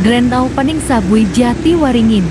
Grand Opening Subway Jati Waringin